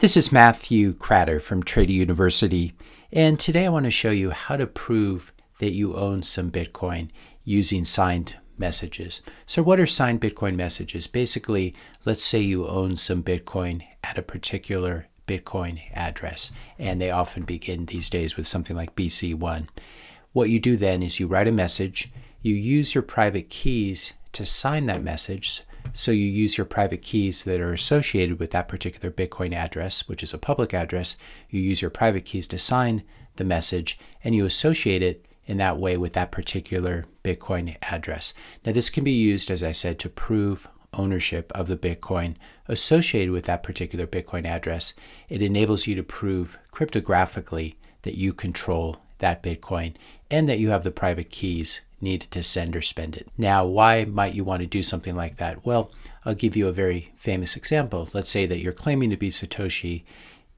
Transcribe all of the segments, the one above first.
This is Matthew Kratter from Trader University, and today I want to show you how to prove that you own some Bitcoin using signed messages. So what are signed Bitcoin messages? Basically, let's say you own some Bitcoin at a particular Bitcoin address, and they often begin these days with something like BC1. What you do then is you write a message, you use your private keys to sign that message. So you use your private keys that are associated with that particular Bitcoin address, which is a public address. You use your private keys to sign the message and you associate it in that way with that particular Bitcoin address. Now, this can be used, as I said, to prove ownership of the Bitcoin associated with that particular Bitcoin address. It enables you to prove cryptographically that you control that Bitcoin and that you have the private keys needed to send or spend it. Now, why might you want to do something like that? Well, I'll give you a very famous example. Let's say that you're claiming to be Satoshi.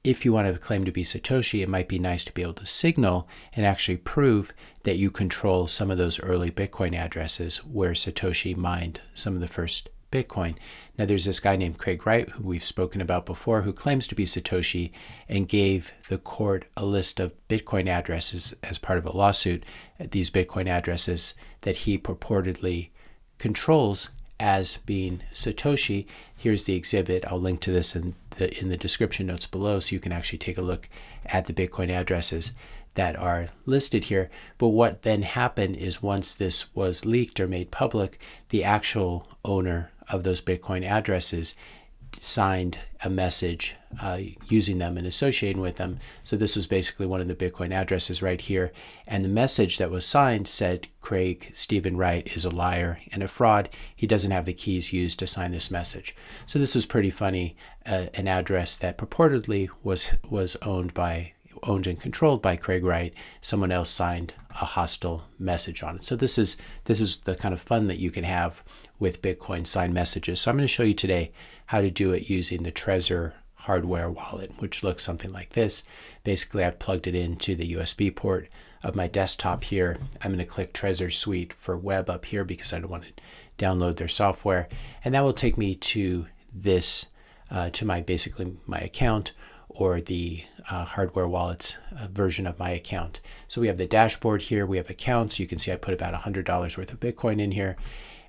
If you want to claim to be Satoshi, it might be nice to be able to signal and actually prove that you control some of those early Bitcoin addresses where Satoshi mined some of the first Bitcoin. Now, there's this guy named Craig Wright, who we've spoken about before, who claims to be Satoshi and gave the court a list of Bitcoin addresses as part of a lawsuit. These Bitcoin addresses that he purportedly controls as being Satoshi. Here's the exhibit. I'll link to this in the in the description notes below so you can actually take a look at the Bitcoin addresses that are listed here. But what then happened is once this was leaked or made public, the actual owner of those Bitcoin addresses signed a message uh, using them and associating with them. So this was basically one of the Bitcoin addresses right here. And the message that was signed said Craig Stephen Wright is a liar and a fraud. He doesn't have the keys used to sign this message. So this was pretty funny. Uh, an address that purportedly was was owned by owned and controlled by Craig Wright. Someone else signed a hostile message on it. So this is this is the kind of fun that you can have with Bitcoin signed messages. So I'm going to show you today how to do it using the Trezor hardware wallet, which looks something like this. Basically, I've plugged it into the USB port of my desktop here. I'm going to click Trezor Suite for web up here because I don't want to download their software. And that will take me to this, uh, to my basically my account or the uh, hardware wallets uh, version of my account. So we have the dashboard here, we have accounts. You can see I put about $100 worth of Bitcoin in here.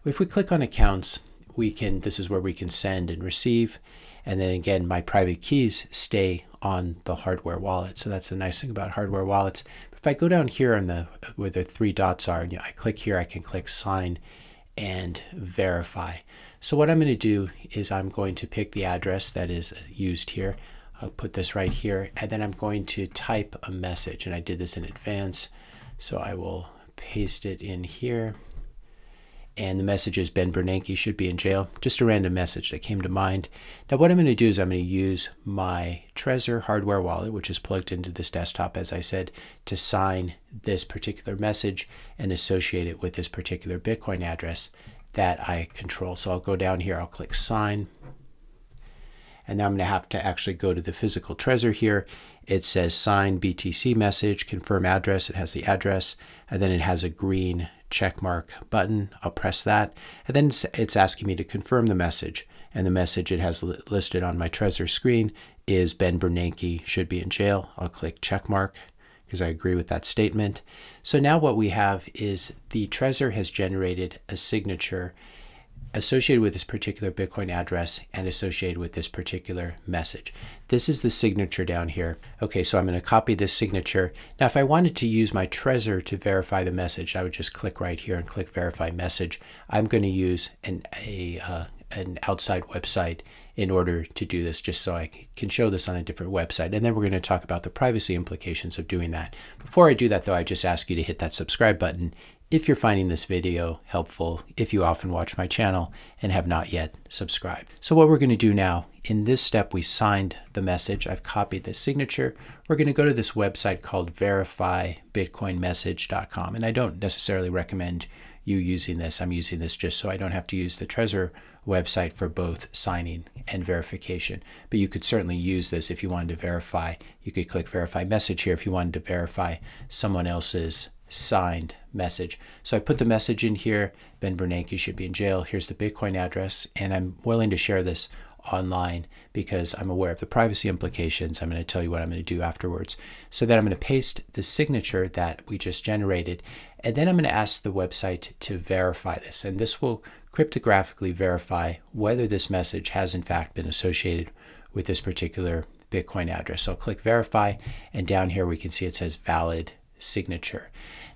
If we click on accounts, we can, this is where we can send and receive. And then again, my private keys stay on the hardware wallet. So that's the nice thing about hardware wallets. If I go down here on the, where the three dots are, and I click here, I can click sign and verify. So what I'm going to do is I'm going to pick the address that is used here. I'll put this right here and then I'm going to type a message and I did this in advance so I will paste it in here and the message is Ben Bernanke should be in jail. Just a random message that came to mind. Now what I'm going to do is I'm going to use my Trezor hardware wallet, which is plugged into this desktop, as I said, to sign this particular message and associate it with this particular Bitcoin address that I control. So I'll go down here, I'll click sign, and now I'm going to have to actually go to the physical Trezor here. It says sign BTC message, confirm address. It has the address, and then it has a green check mark button. I'll press that, and then it's, asking me to confirm the message. And the message it has listed on my Trezor screen is Ben Bernanke should be in jail. I'll click check mark because I agree with that statement. So now what we have is the Trezor has generated a signature associated with this particular Bitcoin address and associated with this particular message. This is the signature down here. Okay, so I'm going to copy this signature. Now, if I wanted to use my Trezor to verify the message, I would just click right here and click verify message. I'm going to use an, a, uh, an outside website in order to do this, just so I can show this on a different website. And then we're going to talk about the privacy implications of doing that. Before I do that, though, I just ask you to hit that subscribe button if you're finding this video helpful, if you often watch my channel and have not yet subscribed. So what we're going to do now, in this step we signed the message, I've copied the signature. We're going to go to this website called verifybitcoinmessage.com and I don't necessarily recommend you using this. I'm using this just so I don't have to use the Trezor website for both signing and verification. But you could certainly use this if you wanted to verify. You could click verify message here if you wanted to verify someone else's signed message. So I put the message in here, Ben Bernanke should be in jail. Here's the Bitcoin address, and I'm willing to share this online because I'm aware of the privacy implications. I'm going to tell you what I'm going to do afterwards. So then I'm going to paste the signature that we just generated, and then I'm going to ask the website to verify this. And this will cryptographically verify whether this message has in fact been associated with this particular Bitcoin address. So I'll click verify, and down here we can see it says valid signature.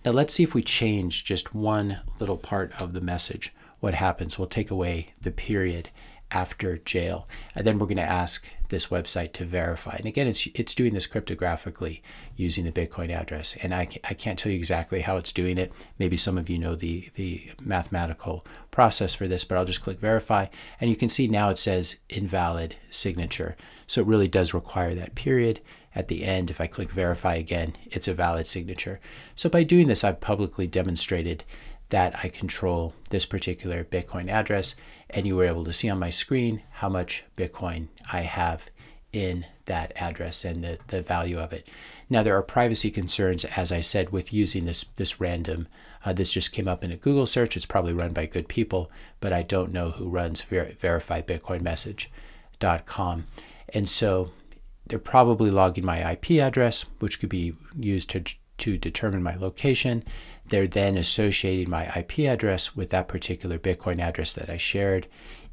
Now let's see if we change just one little part of the message. What happens? We'll take away the period after jail. And then we're going to ask this website to verify. And again, it's, it's doing this cryptographically using the Bitcoin address. And I, I can't tell you exactly how it's doing it. Maybe some of you know the, the mathematical process for this, but I'll just click verify. And you can see now it says invalid signature. So it really does require that period at the end. If I click verify again, it's a valid signature. So by doing this, I've publicly demonstrated that I control this particular Bitcoin address. And you were able to see on my screen how much Bitcoin I have in that address and the, the value of it. Now there are privacy concerns, as I said, with using this this random. Uh, this just came up in a Google search. It's probably run by good people, but I don't know who runs ver verifybitcoinmessage.com. And so they're probably logging my IP address, which could be used to to determine my location. They're then associating my IP address with that particular Bitcoin address that I shared.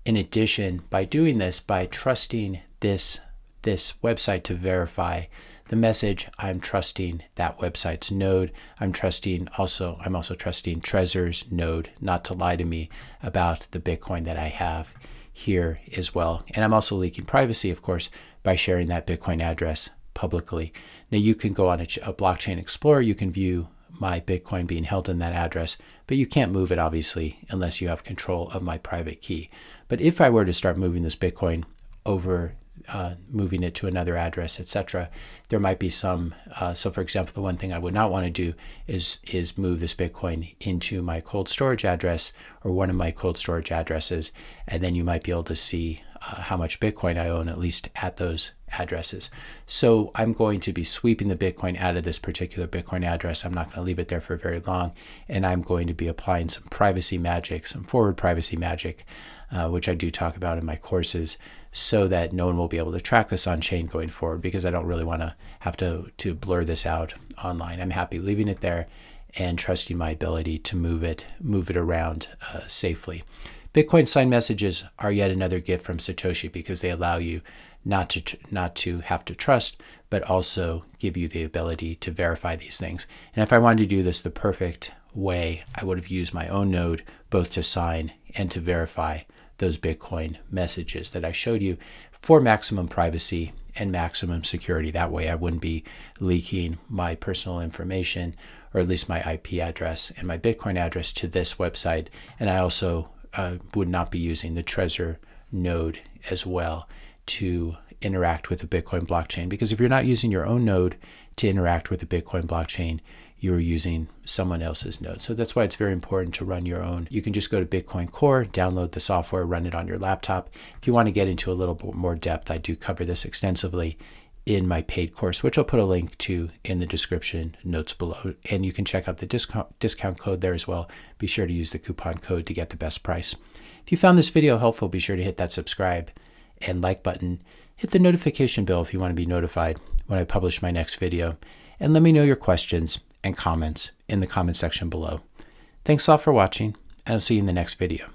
In addition, by doing this, by trusting this, this website to verify the message, I'm trusting that website's node. I'm trusting also, I'm also trusting Trezor's node not to lie to me about the Bitcoin that I have here as well. And I'm also leaking privacy, of course, by sharing that Bitcoin address publicly. Now you can go on a, a, blockchain explorer, you can view my Bitcoin being held in that address, but you can't move it obviously unless you have control of my private key. But if I were to start moving this Bitcoin over uh, moving it to another address, etc. There might be some. Uh, so, for example, the one thing I would not want to do is is move this Bitcoin into my cold storage address or one of my cold storage addresses, and then you might be able to see uh, how much Bitcoin I own at least at those addresses. So I'm going to be sweeping the Bitcoin out of this particular Bitcoin address. I'm not going to leave it there for very long, and I'm going to be applying some privacy magic, some forward privacy magic, uh, which I do talk about in my courses so that no one will be able to track this on chain going forward because I don't really want to have to, to blur this out online. I'm happy leaving it there and trusting my ability to move it, move it around uh, safely. Bitcoin signed messages are yet another gift from Satoshi because they allow you not to not to have to trust, but also give you the ability to verify these things. And if I wanted to do this the perfect way, I would have used my own node both to sign and to verify those Bitcoin messages that I showed you for maximum privacy and maximum security. That way I wouldn't be leaking my personal information or at least my IP address and my Bitcoin address to this website. And I also uh, would not be using the Trezor node as well to interact with the Bitcoin blockchain. Because if you're not using your own node to interact with the Bitcoin blockchain, you're using someone else's node. So that's why it's very important to run your own. You can just go to Bitcoin Core, download the software, run it on your laptop. If you want to get into a little bit more depth, I do cover this extensively in my paid course, which I'll put a link to in the description notes below. And you can check out the discount, discount code there as well. Be sure to use the coupon code to get the best price. If you found this video helpful, be sure to hit that subscribe and like button. Hit the notification bell if you want to be notified when I publish my next video. And let me know your questions and comments in the comment section below. Thanks a lot for watching, and I'll see you in the next video.